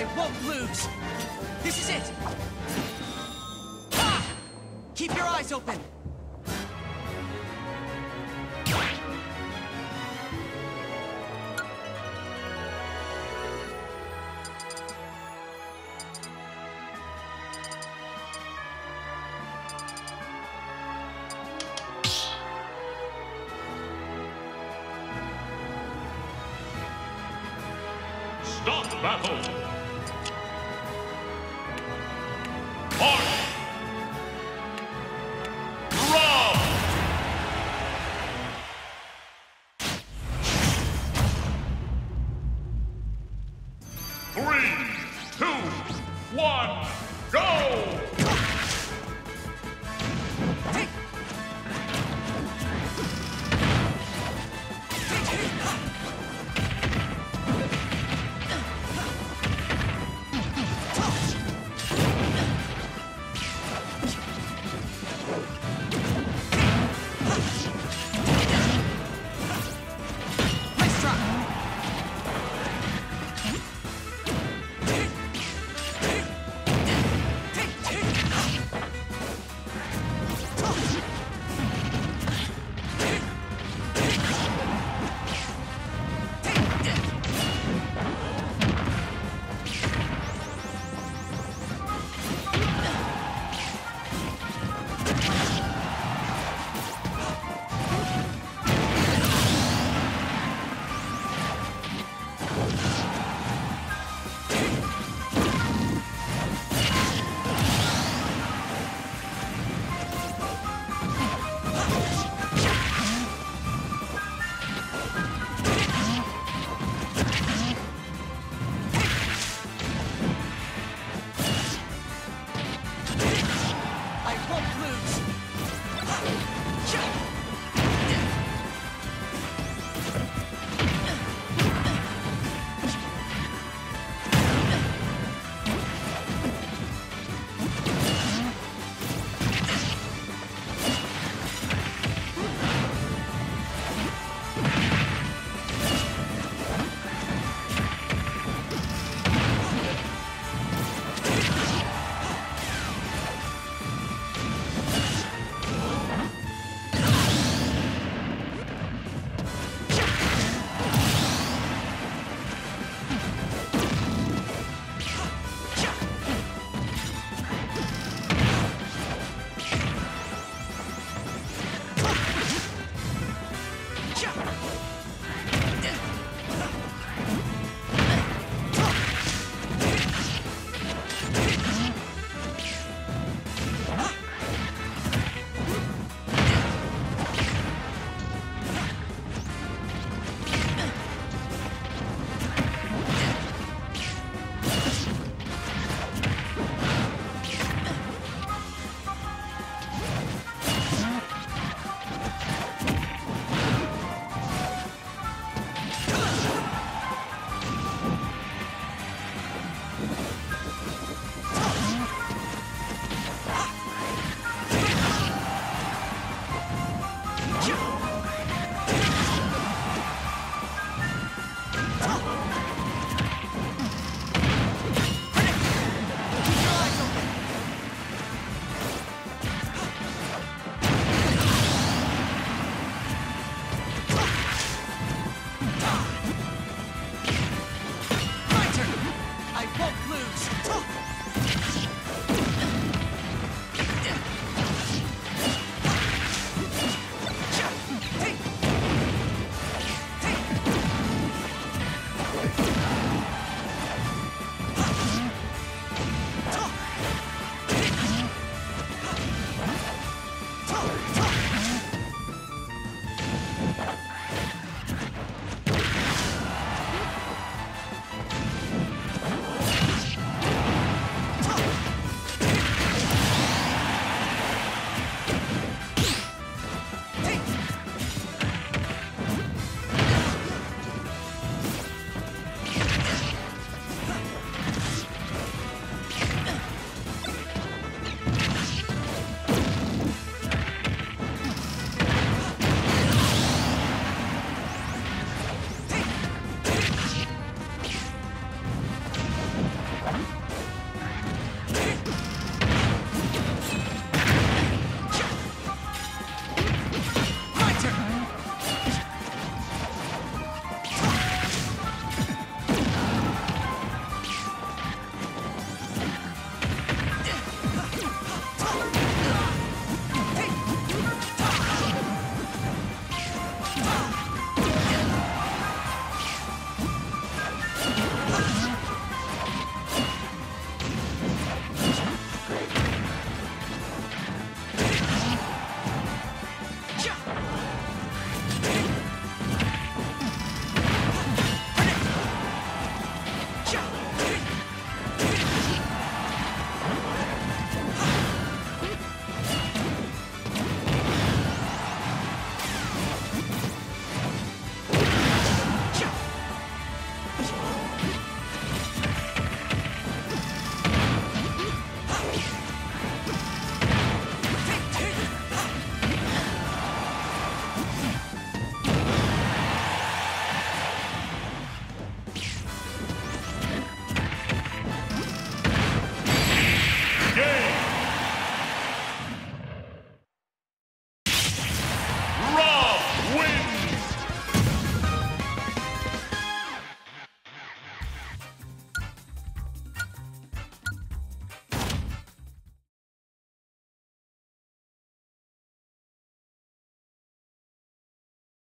I won't lose! This is it! Ha! Keep your eyes open! Stop battle! won't lose. Gotcha!